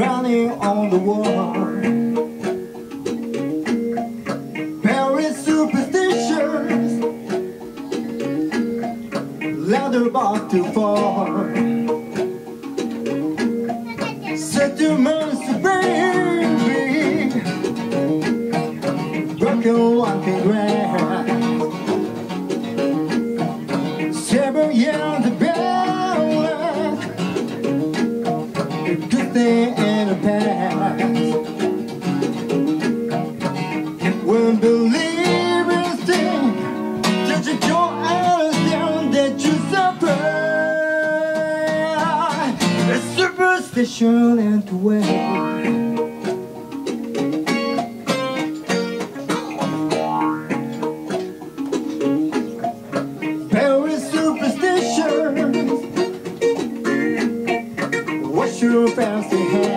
granny on the wall. Very superstitious, leather box to fall. Said to mercy, baby, broken one can superstition and. Superstition. Wash your fancy hair.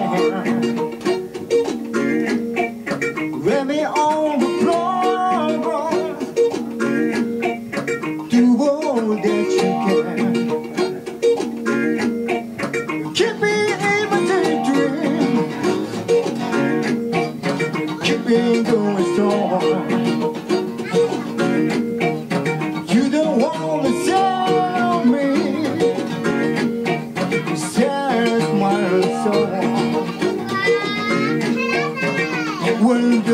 been going strong. You don't want to tell me. Says my soul. I wouldn't